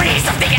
ways of the